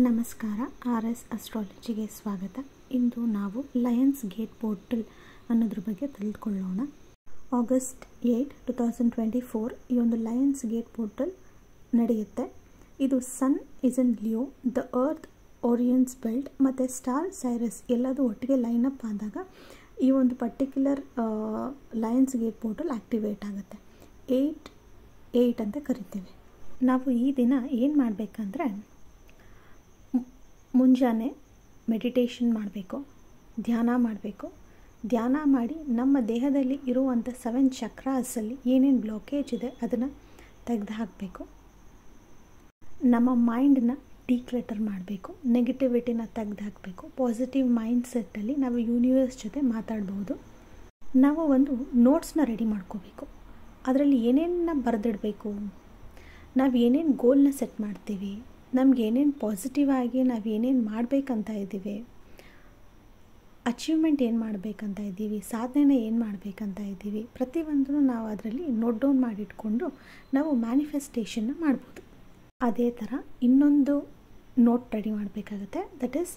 ನಮಸ್ಕಾರ, R S ಅಸ್ಟ್ರಾಲಜಿಗೆ ಸ್ವಾಗತ. ಇಂದು ನಾವು ಲಯನ್ಸ್ ಗೇಟ್ ಪೋರ್ಟಲ್ ಅನ್ನೋದ್ರ ಬಗ್ಗೆ ತಿಳಿದುಕೊಳ್ಳೋಣ August eight two thousand twenty four ಈ ಒಂದು ಲಯನ್ಸ್ ಗೇಟ್ ಪೋರ್ಟಲ್ ನಡೆಯುತ್ತೆ. ಇದು sun is in Leo the earth Orion's belt ಮತ್ತು ಸ್ಟಾರ್ ಸೈರಸ್ ಎಲ್ಲದೂ ಒಟ್ಟಿಗೆ ಲೈನ್ ಅಪ್ ಆದಾಗ ಈ ಒಂದು particular lions gate portal activate ಆಗುತ್ತೆ. ಏಯ್ಟ್ ಏಯ್ಟ್ ಅಂತ ಕರಿತೀವಿ. ನಾವು ಈ ದಿನ ಏನು ಮಾಡಬೇಕಂದ್ರೆ ಮುಂಜಾನೆ ಮೆಡಿಟೇಷನ್ ಮಾಡಬೇಕು, ಧ್ಯಾನ ಮಾಡಬೇಕು. ಧ್ಯಾನ ಮಾಡಿ ನಮ್ಮ ದೇಹದಲ್ಲಿ ಇರುವಂಥ ಸೆವೆನ್ ಚಕ್ರಾಸಲ್ಲಿ ಏನೇನು ಬ್ಲಾಕೇಜ್ ಇದೆ ಅದನ್ನು ತೆಗೆದು ಹಾಕಬೇಕು. ನಮ್ಮ ಮೈಂಡನ್ನ ಡಿಕ್ಲೆಟರ್ ಮಾಡಬೇಕು ನೆಗೆಟಿವಿಟಿನ ತೆಗೆದು ಹಾಕಬೇಕು. ಪಾಸಿಟಿವ್ ಮೈಂಡ್ ಸೆಟ್ಟಲ್ಲಿ ನಾವು ಯೂನಿವರ್ಸ್ ಜೊತೆ ಮಾತಾಡ್ಬೋದು. ನಾವು ಒಂದು ನೋಟ್ಸ್ನ ರೆಡಿ ಮಾಡ್ಕೋಬೇಕು. ಅದರಲ್ಲಿ ಏನೇನ ಬರೆದಿಡಬೇಕು? ನಾವು ಏನೇನು ಗೋಲ್ನ ಸೆಟ್ ಮಾಡ್ತೀವಿ? ನಮ್ಗೆ ಏನೇನು ಪಾಸಿಟಿವ್ ಆಗಿ ನಾವು ಏನೇನು ಮಾಡಬೇಕಂತ ಇದ್ದೀವಿ ಅಚೀವ್ಮೆಂಟ್ ಏನು ಮಾಡಬೇಕಂತ ಇದ್ದೀವಿ, ಸಾಧನೆನ ಏನು ಮಾಡಬೇಕಂತ ಇದ್ದೀವಿ, ಪ್ರತಿಯೊಂದನ್ನು ನಾವು ಅದರಲ್ಲಿ ನೋಟ್ ಡೌನ್ ಮಾಡಿಟ್ಕೊಂಡು ನಾವು ಮ್ಯಾನಿಫೆಸ್ಟೇಷನ್ನ ಮಾಡ್ಬೋದು. ಅದೇ ಥರ ಇನ್ನೊಂದು ನೋಟ್ ರೆಡಿ ಮಾಡಬೇಕಾಗುತ್ತೆ that is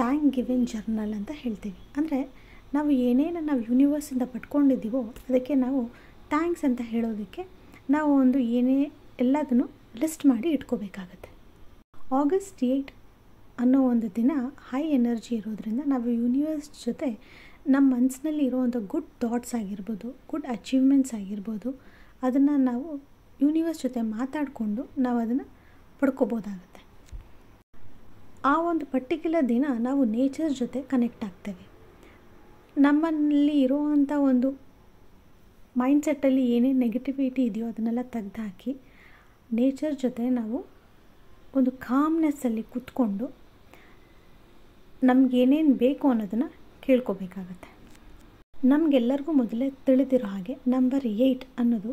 thank giving journal ಅಂತ ಹೇಳ್ತೀವಿ. ಅಂದರೆ ನಾವು ಏನೇನು ನಾವು ಯೂನಿವರ್ಸಿಂದ ಪಡ್ಕೊಂಡಿದ್ದೀವೋ ಅದಕ್ಕೆ ನಾವು ಥ್ಯಾಂಕ್ಸ್ ಅಂತ ಹೇಳೋದಕ್ಕೆ ನಾವು ಒಂದು ಏನೇ ಎಲ್ಲದನ್ನು ಲಿಸ್ಟ್ ಮಾಡಿ ಇಟ್ಕೋಬೇಕಾಗತ್ತೆ. ಆಗಸ್ಟ್ ಏಯ್ಟ್ ಅನ್ನೋ ಒಂದು ದಿನ ಹೈ ಎನರ್ಜಿ ಇರೋದ್ರಿಂದ ನಾವು ಯೂನಿವರ್ಸ್ ಜೊತೆ ನಮ್ಮ ಮನಸ್ಸಿನಲ್ಲಿ ಇರುವಂಥ ಗುಡ್ ಥಾಟ್ಸ್ ಆಗಿರ್ಬೋದು ಗುಡ್ ಅಚೀವ್ಮೆಂಟ್ಸ್ ಆಗಿರ್ಬೋದು, ಅದನ್ನು ನಾವು ಯೂನಿವರ್ಸ್ ಜೊತೆ ಮಾತಾಡಿಕೊಂಡು ನಾವು ಅದನ್ನು ಪಡ್ಕೋಬೋದಾಗುತ್ತೆ. ಆ ಒಂದು ಪರ್ಟಿಕ್ಯುಲರ್ ದಿನ ನಾವು ನೇಚರ್ ಜೊತೆ ಕನೆಕ್ಟ್ ಆಗ್ತೇವೆ. ನಮ್ಮಲ್ಲಿ ಇರುವಂಥ ಒಂದು ಮೈಂಡ್ಸೆಟ್ಟಲ್ಲಿ ಏನೇನು ನೆಗೆಟಿವಿಟಿ ಇದೆಯೋ ಅದನ್ನೆಲ್ಲ ತೆಗೆದುಹಾಕಿ ನೇಚರ್ ಜೊತೆ ನಾವು ಒಂದು ಕಾಮ್ನೆಸ್ಸಲ್ಲಿ ಕೂತ್ಕೊಂಡು ನಮಗೇನೇನು ಬೇಕು ಅನ್ನೋದನ್ನು ಕೇಳ್ಕೋಬೇಕಾಗತ್ತೆ. ನಮಗೆಲ್ಲರಿಗೂ ಮೊದಲೇ ತಿಳಿದಿರೋ ಹಾಗೆ ನಂಬರ್ ಏಯ್ಟ್ ಅನ್ನೋದು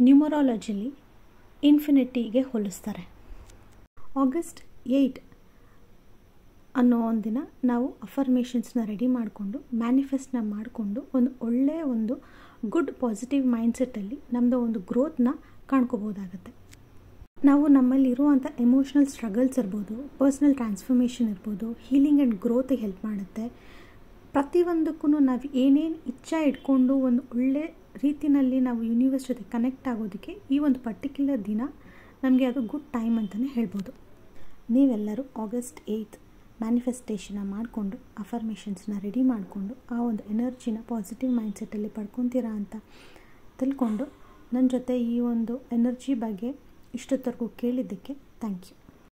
ನ್ಯೂಮರಾಲಜಿಲಿ ಇನ್ಫಿನಿಟಿಗೆ ಹೋಲಿಸ್ತಾರೆ. ಆಗಸ್ಟ್ ಏಯ್ಟ್ ಅನ್ನೋ ಒಂದಿನ ನಾವು ಅಫರ್ಮೇಷನ್ಸ್ನ ರೆಡಿ ಮಾಡಿಕೊಂಡು ಮ್ಯಾನಿಫೆಸ್ಟ್ನ ಮಾಡಿಕೊಂಡು ಒಂದು ಒಳ್ಳೆಯ ಒಂದು ಗುಡ್ ಪಾಸಿಟಿವ್ ಮೈಂಡ್ಸೆಟ್ಟಲ್ಲಿ ನಮ್ಮದು ಒಂದು ಗ್ರೋತ್ನ ಕಾಣ್ಕೋಬೋದಾಗತ್ತೆ. ನಾವು ನಮ್ಮಲ್ಲಿ ಇರುವಂಥ ಎಮೋಷ್ನಲ್ ಸ್ಟ್ರಗಲ್ಸ್ ಇರ್ಬೋದು ಪರ್ಸ್ನಲ್ ಟ್ರಾನ್ಸ್ಫರ್ಮೇಷನ್ ಇರ್ಬೋದು ಹೀಲಿಂಗ್ ಆ್ಯಂಡ್ ಗ್ರೋತಿಗೆ ಹೆಲ್ಪ್ ಮಾಡುತ್ತೆ. ಪ್ರತಿಯೊಂದಕ್ಕೂ ನಾವು ಏನೇನು ಇಚ್ಛೆ ಇಟ್ಕೊಂಡು ಒಂದು ಒಳ್ಳೆ ರೀತಿಯಲ್ಲಿ ನಾವು ಯೂನಿವರ್ಸ್ ಜೊತೆ ಕನೆಕ್ಟ್ ಆಗೋದಕ್ಕೆ ಈ ಒಂದು ಪರ್ಟಿಕ್ಯುಲರ್ ದಿನ ನಮಗೆ ಅದು ಗುಡ್ ಟೈಮ್ ಅಂತಲೇ ಹೇಳ್ಬೋದು. ನೀವೆಲ್ಲರೂ ಆಗಸ್ಟ್ ಏಯ್ತ್ ಮ್ಯಾನಿಫೆಸ್ಟೇಷನ್ನ ಮಾಡಿಕೊಂಡು ಅಫರ್ಮೇಷನ್ಸ್ನ ರೆಡಿ ಮಾಡಿಕೊಂಡು, ಆ ಒಂದು ಎನರ್ಜಿನ ಪಾಸಿಟಿವ್ ಮೈಂಡ್ಸೆಟ್ಟಲ್ಲಿ ಪಡ್ಕೊತೀರಾ ಅಂತ ತಿಳ್ಕೊಂಡು ನನ್ನ ಜೊತೆ ಈ ಒಂದು ಎನರ್ಜಿ ಬಗ್ಗೆ ಇಷ್ಟೊತ್ತರೆಗೂ ಕೇಳಿದ್ದಕ್ಕೆ ಥ್ಯಾಂಕ್ ಯು